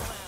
around.